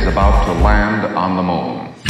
is about to land on the moon.